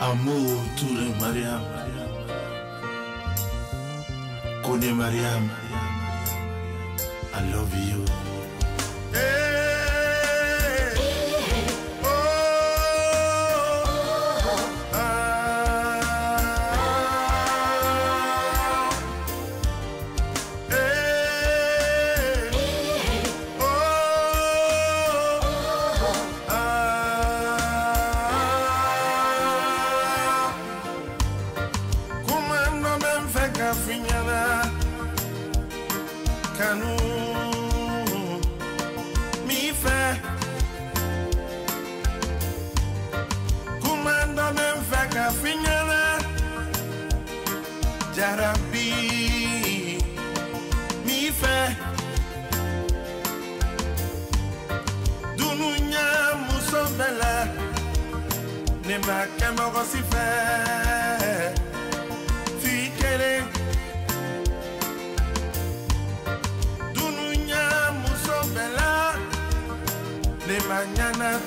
I move to the Mariam. Kone Mariam. I love you. Hey. signala kanu mi fẹ́. Kumando me fẹ́ ka finyala jarabi mi fẹ́. Dununya musobela bɛɛ la ne ma kɛ si fɛ.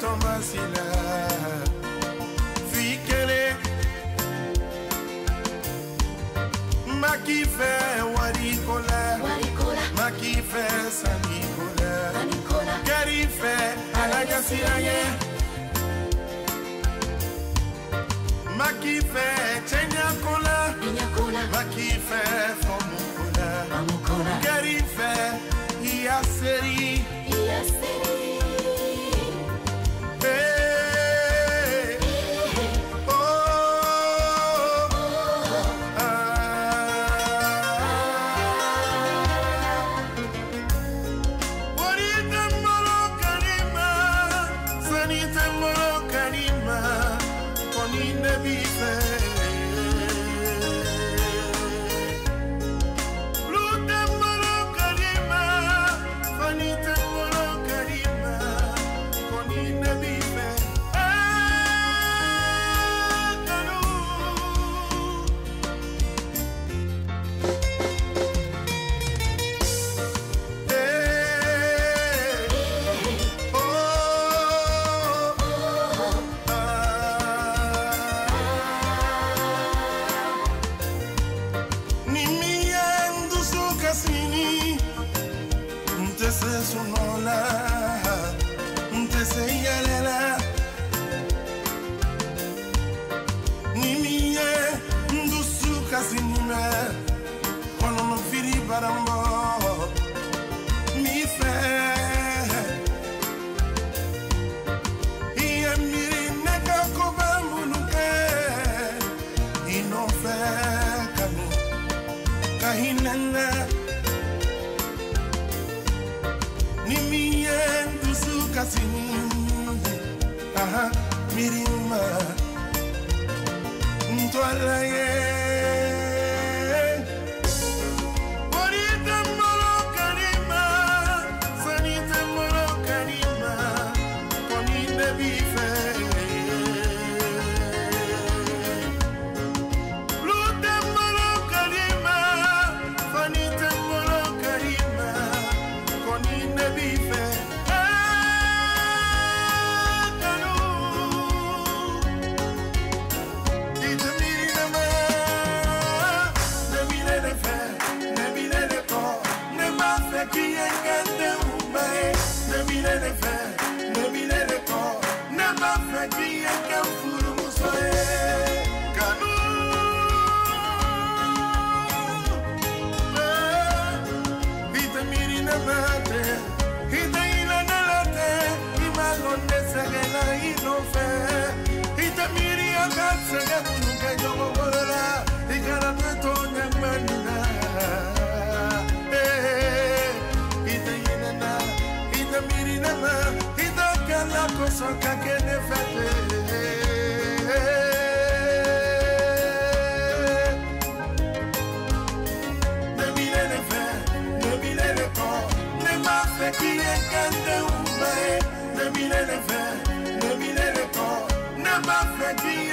tomba sila fikele. Makife warikola. Makife sanikola karife alagasirange makife chenyakola makife fomukola karife iyaseri iyaseri تسسنولا تسيللا نيمية ندوسو كاسينيما كونو نفيري بارامبو ميفه Kahinanga n'ime ihe nduzi kasị nwunye aha mirima. Mma ntụala ihe mate, itaila. afeki ekende umbae na milele ve na milele ko na bafreki